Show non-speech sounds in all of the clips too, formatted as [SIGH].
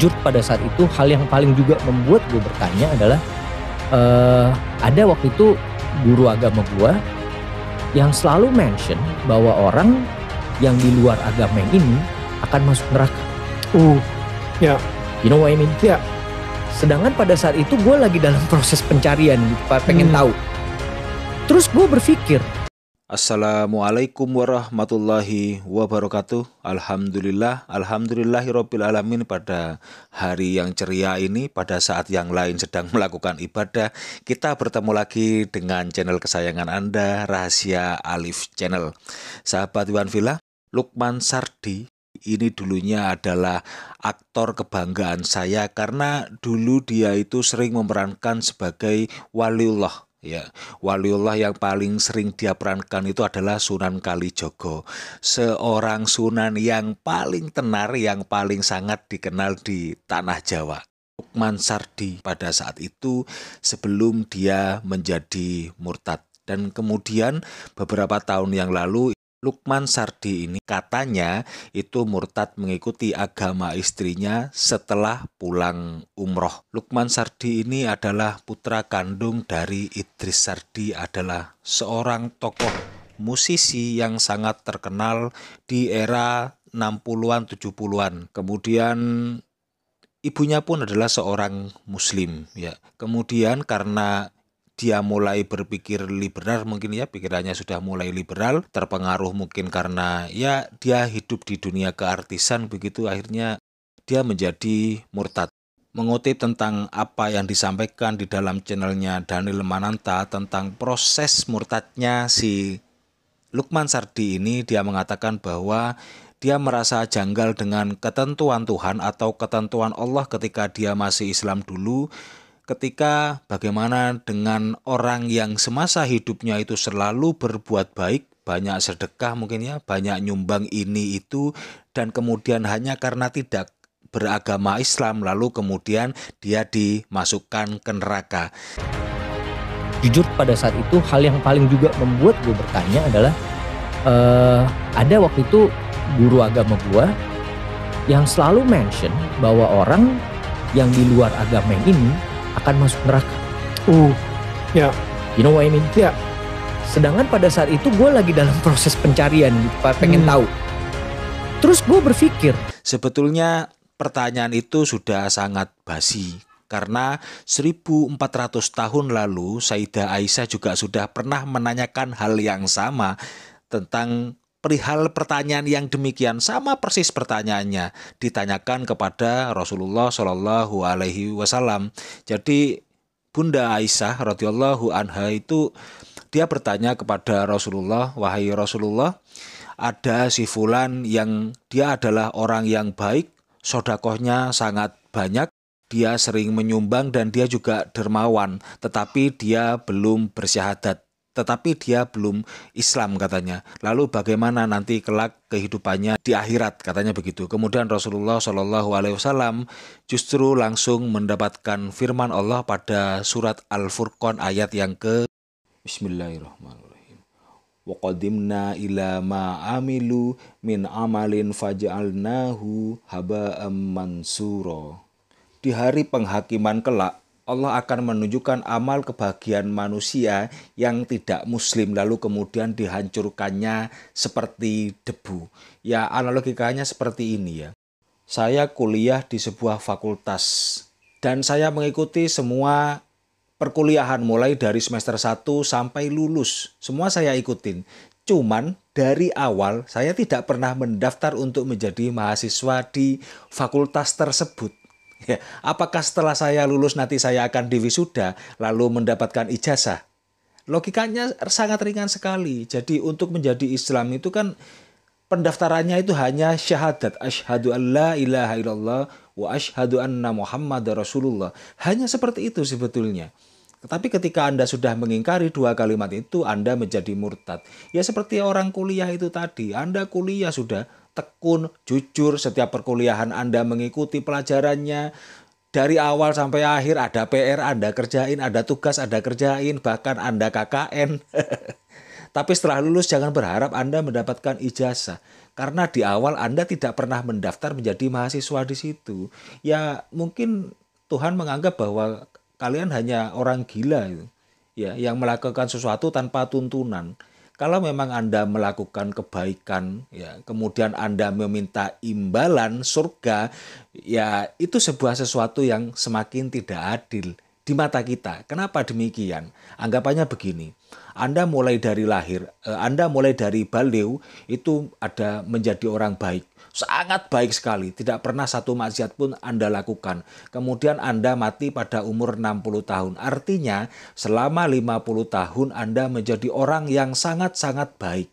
jujur pada saat itu hal yang paling juga membuat gue bertanya adalah uh, ada waktu itu guru agama gue yang selalu mention bahwa orang yang di luar agama ini akan masuk neraka. Uh, ya. You know what I mean? Ya. Sedangkan pada saat itu gue lagi dalam [LAUGHS] proses pencarian, pengen hmm. tahu. Terus gue berpikir, Assalamualaikum warahmatullahi wabarakatuh. Alhamdulillah Alhamdulillahirobbil alamin. Pada hari yang ceria ini Pada saat yang lain sedang [LAUGHS] melakukan ibadah Kita bertemu lagi dengan channel kesayangan Anda Rahasia Alif Channel. Sahabat Iwan Villa Lukman Sardi ini dulunya adalah aktor kebanggaan saya karena dulu dia itu sering memerankan sebagai waliullah Ya, waliullah yang paling sering dia perankan itu adalah Sunan Kalijogo. Seorang sunan yang paling tenar, yang paling sangat dikenal di tanah Jawa. Lukman Sardi pada saat itu sebelum dia menjadi murtad. Dan kemudian beberapa tahun yang lalu Lukman Sardi ini katanya itu murtad mengikuti agama istrinya setelah pulang umroh. Lukman Sardi ini adalah putra kandung dari Idris Sardi adalah seorang tokoh musisi yang sangat terkenal di era 60-an 70-an. Kemudian ibunya pun adalah seorang muslim ya. Kemudian karena dia mulai berpikir liberal mungkin ya pikirannya sudah mulai liberal terpengaruh mungkin karena ya dia hidup di dunia keartisan begitu akhirnya dia menjadi murtad. Mengutip tentang apa yang disampaikan di dalam channelnya Daniel Mananta tentang proses murtadnya si Lukman Sardi ini dia mengatakan bahwa dia merasa janggal dengan ketentuan Tuhan atau ketentuan Allah ketika dia masih Islam dulu ketika bagaimana dengan orang yang semasa hidupnya itu selalu berbuat baik, banyak sedekah mungkin ya, banyak nyumbang ini itu dan kemudian hanya karena tidak beragama Islam lalu kemudian dia dimasukkan ke neraka. Jujur pada saat itu hal yang paling juga membuat gue bertanya adalah uh, ada waktu itu guru agama gue yang selalu mention bahwa orang yang di luar agama ini akan masuk neraka. Uh, ya. You know what I mean? Ya. Sedangkan pada saat itu gue lagi dalam [LAUGHS] proses pencarian, pengen hmm. tahu. Terus gue berpikir. Sebetulnya pertanyaan itu sudah sangat basi. Karena 1400 tahun lalu Sayyidah Aisyah juga sudah pernah menanyakan hal yang sama tentang perihal pertanyaan yang demikian sama persis pertanyaannya ditanyakan kepada Rasulullah Shallallahu Alaihi Wasallam. Jadi Bunda Aisyah radhiyallahu anha itu dia bertanya kepada Rasulullah, wahai Rasulullah, ada si fulan yang dia adalah orang yang baik, sodakohnya sangat banyak, dia sering menyumbang dan dia juga dermawan, tetapi dia belum bersyahadat tetapi dia belum Islam katanya. Lalu bagaimana nanti kelak kehidupannya di akhirat katanya begitu. Kemudian Rasulullah Shallallahu Alaihi Wasallam justru langsung mendapatkan firman Allah pada surat Al Furqan ayat yang ke Bismillahirrahmanirrahim. Waqadimna ila ma amilu min amalin faj'alnahu haba'am mansuro. Di hari penghakiman kelak Allah akan menunjukkan amal kebahagiaan manusia yang tidak muslim lalu kemudian dihancurkannya seperti debu. Ya analogikanya seperti ini ya. Saya kuliah di sebuah fakultas dan saya mengikuti semua perkuliahan mulai dari semester 1 sampai lulus. Semua saya ikutin. Cuman dari awal saya tidak pernah mendaftar untuk menjadi mahasiswa di fakultas tersebut. Ya, apakah setelah saya lulus nanti saya akan diwisuda lalu mendapatkan ijazah? Logikanya sangat ringan sekali. Jadi untuk menjadi Islam itu kan pendaftarannya itu hanya syahadat asyhadu an la ilaha illallah wa asyhadu anna muhammad rasulullah. Hanya seperti itu sebetulnya. Tetapi ketika Anda sudah mengingkari dua kalimat itu, Anda menjadi murtad. Ya seperti orang kuliah itu tadi. Anda kuliah sudah tekun, jujur setiap perkuliahan Anda mengikuti pelajarannya dari awal sampai akhir ada PR Anda kerjain, ada tugas Anda kerjain, bahkan Anda KKN. [LAUGHS] Tapi setelah lulus jangan berharap Anda mendapatkan ijazah. Karena di awal Anda tidak pernah mendaftar menjadi mahasiswa di situ. Ya mungkin Tuhan menganggap bahwa kalian hanya orang gila itu. Ya, yang melakukan sesuatu tanpa tuntunan. Kalau memang Anda melakukan kebaikan, ya, kemudian Anda meminta imbalan surga, ya itu sebuah sesuatu yang semakin tidak adil di mata kita. Kenapa demikian? Anggapannya begini. Anda mulai dari lahir, eh, Anda mulai dari baliu itu ada menjadi orang baik sangat baik sekali, tidak pernah satu maksiat pun Anda lakukan. Kemudian Anda mati pada umur 60 tahun. Artinya selama 50 tahun Anda menjadi orang yang sangat-sangat baik.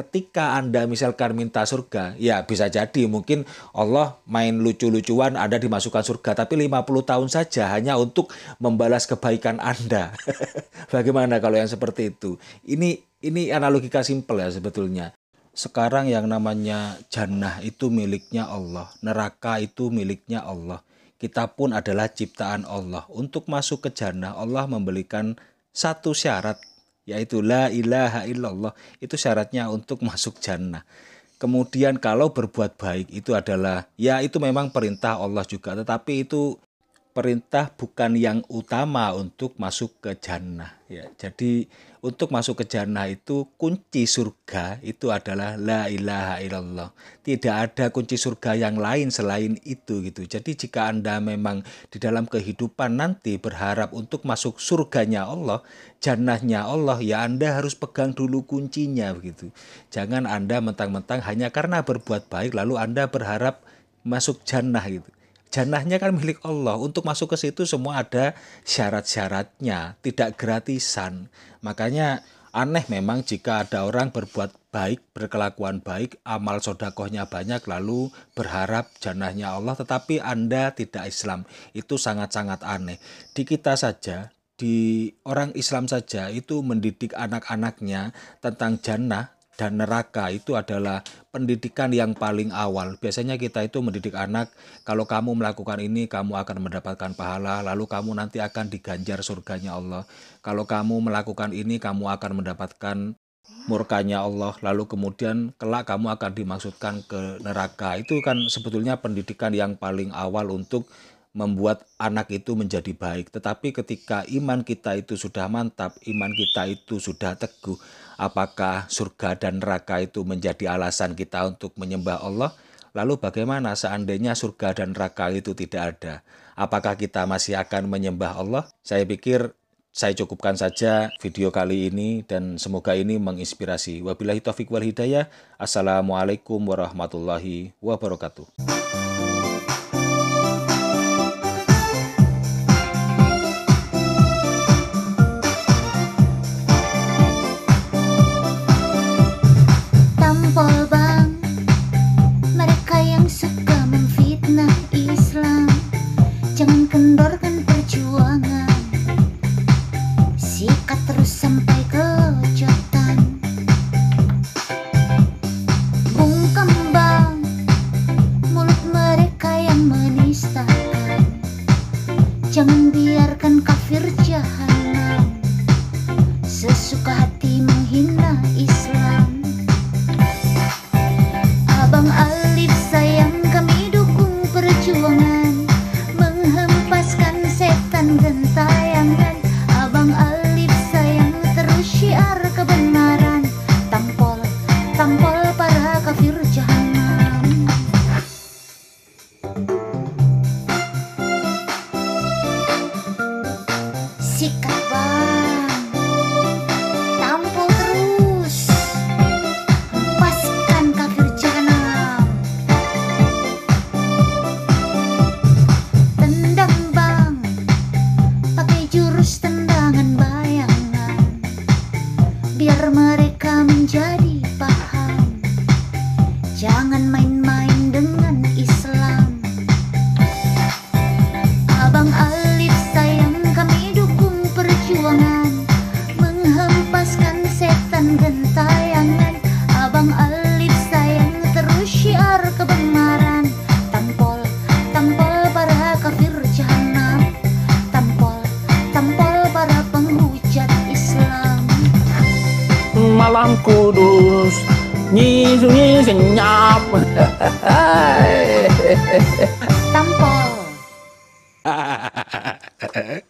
Ketika Anda misalkan minta surga, ya bisa jadi mungkin Allah main lucu-lucuan Anda dimasukkan surga, tapi 50 tahun saja hanya untuk membalas kebaikan Anda. [LAUGHS] Bagaimana kalau yang seperti itu? Ini ini analogika simpel ya sebetulnya. Sekarang yang namanya jannah itu miliknya Allah, neraka itu miliknya Allah. Kita pun adalah ciptaan Allah. Untuk masuk ke jannah Allah memberikan satu syarat yaitu la ilaha illallah. Itu syaratnya untuk masuk jannah. Kemudian kalau berbuat baik itu adalah ya itu memang perintah Allah juga tetapi itu perintah bukan yang utama untuk masuk ke jannah ya. Jadi untuk masuk ke jannah itu kunci surga itu adalah la ilaha illallah. Tidak ada kunci surga yang lain selain itu gitu. Jadi jika Anda memang di dalam kehidupan nanti berharap untuk masuk surganya Allah, jannahnya Allah, ya Anda harus pegang dulu kuncinya begitu. Jangan Anda mentang-mentang hanya karena berbuat baik lalu Anda berharap masuk jannah gitu Jannahnya kan milik Allah. Untuk masuk ke situ semua ada syarat-syaratnya, tidak gratisan. Makanya aneh memang jika ada orang berbuat baik, berkelakuan baik, amal sodakohnya banyak, lalu berharap jannahnya Allah, tetapi Anda tidak Islam. Itu sangat-sangat aneh. Di kita saja, di orang Islam saja itu mendidik anak-anaknya tentang jannah dan neraka itu adalah pendidikan yang paling awal. Biasanya kita itu mendidik anak, kalau kamu melakukan ini kamu akan mendapatkan pahala, lalu kamu nanti akan diganjar surganya Allah. Kalau kamu melakukan ini kamu akan mendapatkan murkanya Allah, lalu kemudian kelak kamu akan dimaksudkan ke neraka. Itu kan sebetulnya pendidikan yang paling awal untuk membuat anak itu menjadi baik. Tetapi ketika iman kita itu sudah mantap, iman kita itu sudah teguh, apakah surga dan neraka itu menjadi alasan kita untuk menyembah Allah? Lalu bagaimana seandainya surga dan neraka itu tidak ada? Apakah kita masih akan menyembah Allah? Saya pikir saya cukupkan saja video kali ini dan semoga ini menginspirasi. Wabillahi taufiq wal hidayah. Assalamualaikum warahmatullahi wabarakatuh. terus sempat biar mereka menjadi paham. Jangan main 你是你是呀！当 [LAUGHS] 宝。[LAUGHS]